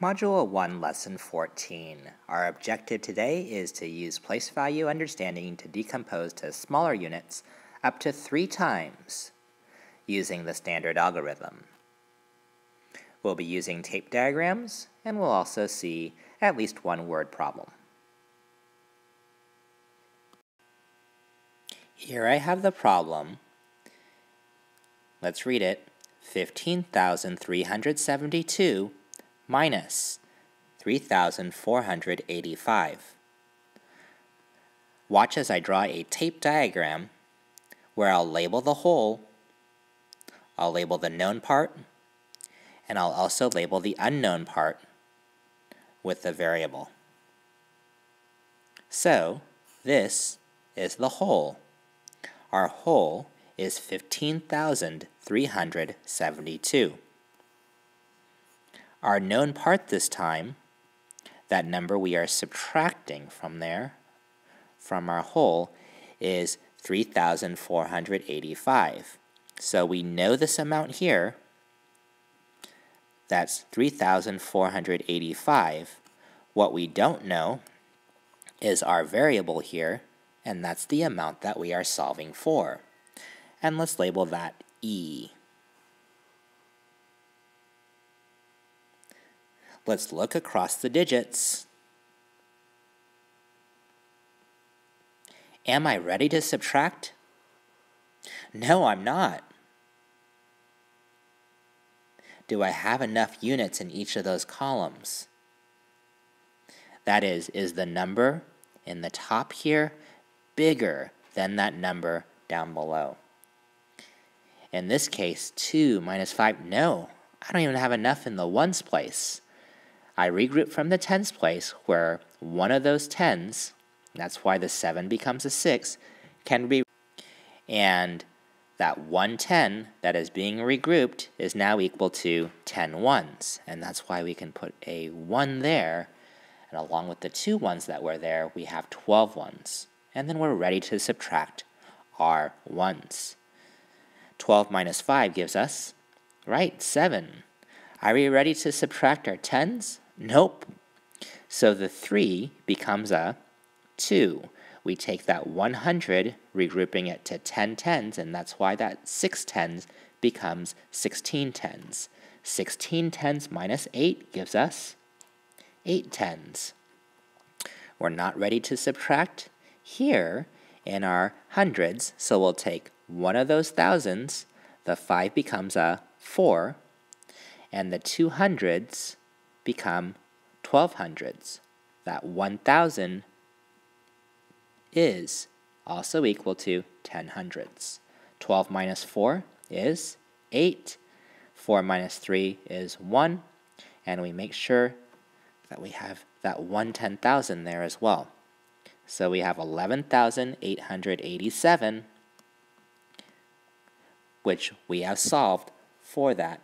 Module 1, Lesson 14. Our objective today is to use place value understanding to decompose to smaller units up to three times using the standard algorithm. We'll be using tape diagrams, and we'll also see at least one word problem. Here I have the problem. Let's read it. 15,372 minus 3,485. Watch as I draw a tape diagram where I'll label the whole, I'll label the known part, and I'll also label the unknown part with the variable. So, this is the whole. Our whole is 15,372. Our known part this time, that number we are subtracting from there, from our whole, is 3,485. So we know this amount here. That's 3,485. What we don't know is our variable here, and that's the amount that we are solving for. And let's label that E. Let's look across the digits. Am I ready to subtract? No, I'm not. Do I have enough units in each of those columns? That is, is the number in the top here bigger than that number down below? In this case, 2 minus 5, no, I don't even have enough in the ones place. I regroup from the tens place where one of those tens, that's why the 7 becomes a 6, can be, and that 110 that is being regrouped is now equal to 10 ones, and that's why we can put a 1 there, and along with the two ones that were there, we have 12 ones, and then we're ready to subtract our ones. 12 minus 5 gives us, right, 7. Are we ready to subtract our tens? Nope. So the 3 becomes a 2. We take that 100, regrouping it to 10 tens, and that's why that 6 tens becomes 16 tens. 16 tens minus 8 gives us 8 tens. We're not ready to subtract here in our hundreds, so we'll take one of those thousands, the 5 becomes a 4, and the two hundreds become 12 hundreds. That 1,000 is also equal to 10 hundredths. 12 minus 4 is 8. 4 minus 3 is 1. And we make sure that we have that 1 10,000 there as well. So we have 11,887, which we have solved for that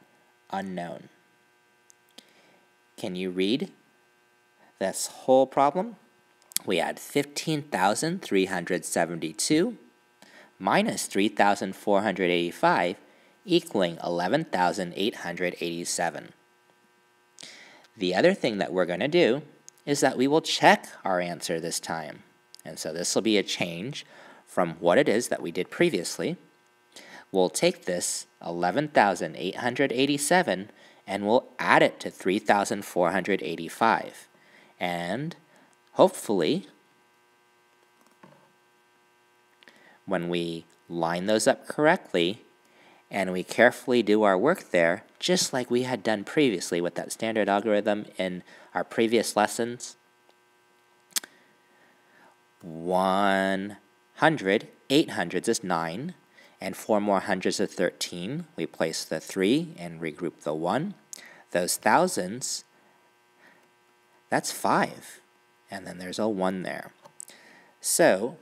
unknown. Can you read this whole problem? We had 15,372 minus 3,485 equaling 11,887. The other thing that we're going to do is that we will check our answer this time. And so this will be a change from what it is that we did previously. We'll take this 11,887 and we'll add it to 3,485. And hopefully, when we line those up correctly and we carefully do our work there, just like we had done previously with that standard algorithm in our previous lessons, 100, 8 hundreds is 9, and four more hundreds of 13. We place the 3 and regroup the 1. Those thousands, that's 5. And then there's a 1 there. So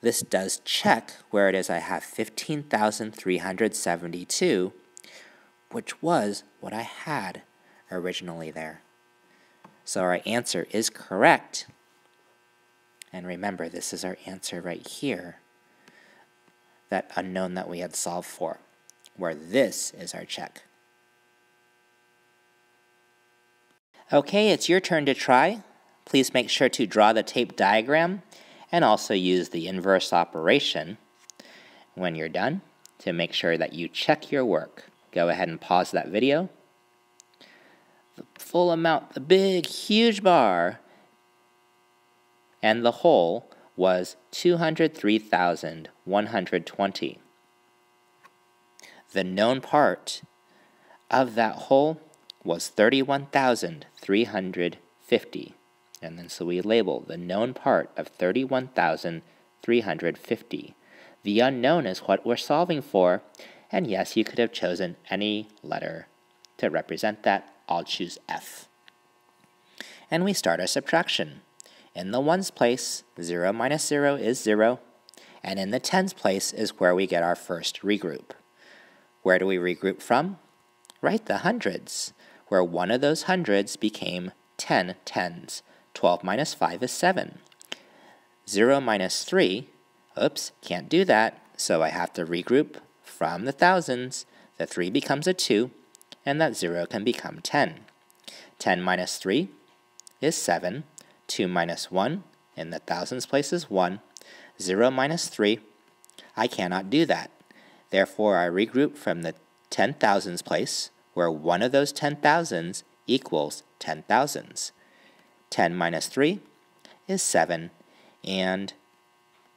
this does check where it is I have 15,372, which was what I had originally there. So our answer is correct. And remember, this is our answer right here that unknown that we had solved for, where this is our check. Okay, it's your turn to try. Please make sure to draw the tape diagram and also use the inverse operation when you're done to make sure that you check your work. Go ahead and pause that video. The full amount, the big, huge bar, and the whole was 203,120. The known part of that whole was 31,350. And then so we label the known part of 31,350. The unknown is what we're solving for, and yes, you could have chosen any letter to represent that. I'll choose F. And we start our subtraction. In the ones place, 0 minus 0 is 0, and in the tens place is where we get our first regroup. Where do we regroup from? Right, the hundreds, where one of those hundreds became 10 tens. 12 minus 5 is 7. 0 minus 3, oops, can't do that, so I have to regroup from the thousands. The 3 becomes a 2, and that 0 can become 10. 10 minus 3 is 7. 2 minus 1 in the thousands place is 1. 0 minus 3, I cannot do that. Therefore, I regroup from the ten thousands place, where one of those ten thousands equals ten thousands. 10 minus 3 is 7, and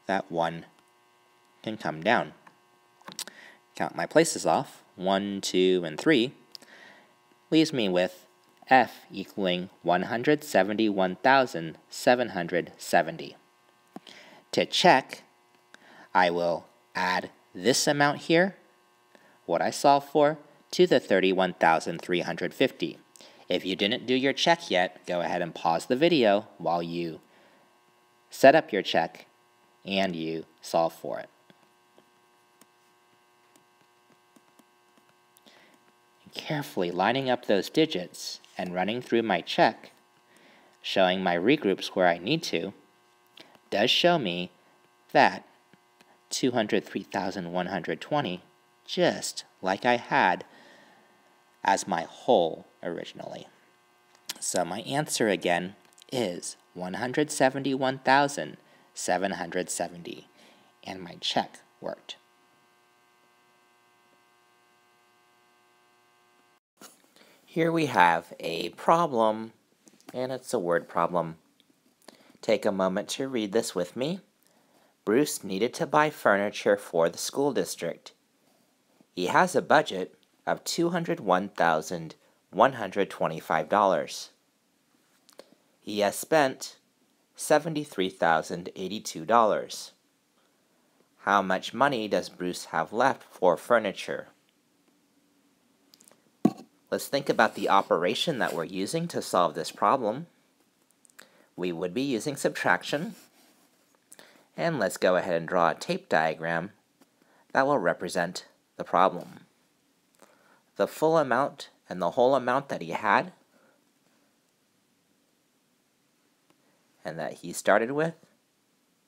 that 1 can come down. Count my places off 1, 2, and 3 leaves me with F equaling 171,770. To check, I will add this amount here, what I solved for, to the 31,350. If you didn't do your check yet, go ahead and pause the video while you set up your check and you solve for it. Carefully lining up those digits and running through my check, showing my regroups where I need to, does show me that 203,120, just like I had as my whole originally. So my answer again is 171,770, and my check worked. Here we have a problem, and it's a word problem. Take a moment to read this with me. Bruce needed to buy furniture for the school district. He has a budget of $201,125. He has spent $73,082. How much money does Bruce have left for furniture? Let's think about the operation that we're using to solve this problem. We would be using subtraction. And let's go ahead and draw a tape diagram that will represent the problem the full amount and the whole amount that he had and that he started with,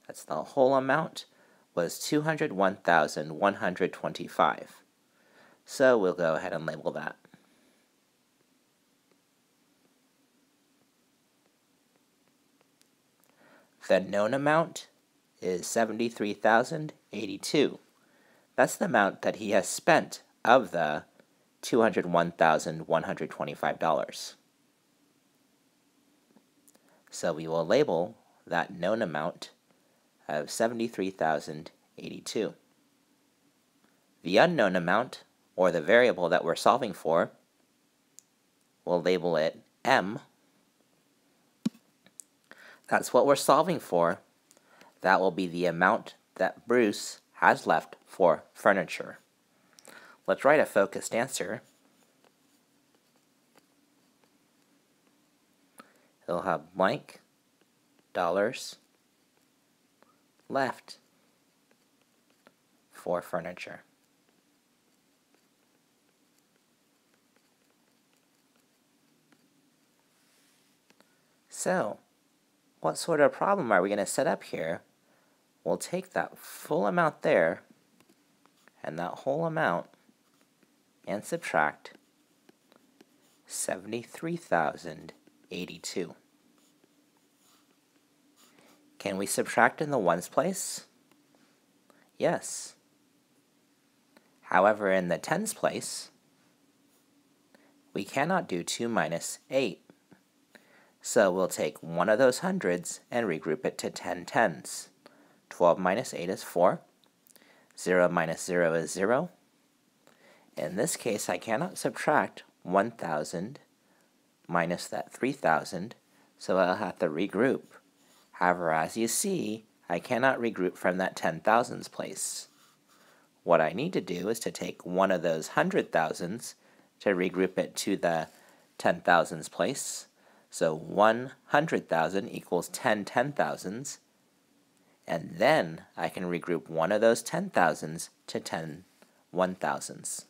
that's the whole amount, was 201,125. So we'll go ahead and label that. The known amount is 73,082. That's the amount that he has spent of the $201,125. So we will label that known amount of 73,082. The unknown amount, or the variable that we're solving for, we'll label it m. That's what we're solving for. That will be the amount that Bruce has left for furniture. Let's write a focused answer. It'll have blank dollars left for furniture. So, what sort of problem are we going to set up here? We'll take that full amount there and that whole amount and subtract 73,082. Can we subtract in the ones place? Yes. However, in the tens place, we cannot do 2 minus 8. So we'll take one of those hundreds and regroup it to 10 tens. 12 minus 8 is 4. 0 minus 0 is 0. In this case, I cannot subtract 1,000 minus that 3,000, so I'll have to regroup. However, as you see, I cannot regroup from that 10,000s place. What I need to do is to take one of those hundred thousands to regroup it to the 10,000s place. So 100,000 equals 10 10,000s. And then I can regroup one of those 10,000s to 10 1,000s.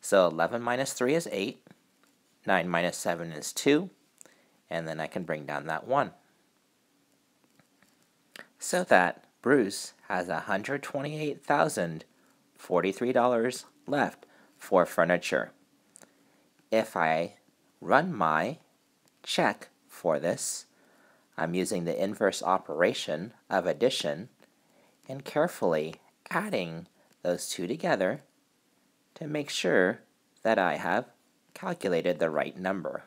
So 11 minus 3 is 8. 9 minus 7 is 2. And then I can bring down that 1. So that Bruce has $128,043 left for furniture. If I run my check for this, I'm using the inverse operation of addition and carefully adding those two together to make sure that I have calculated the right number.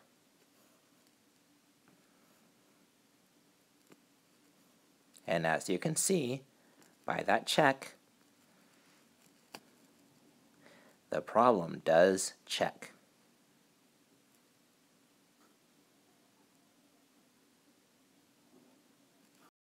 And as you can see by that check, the problem does check.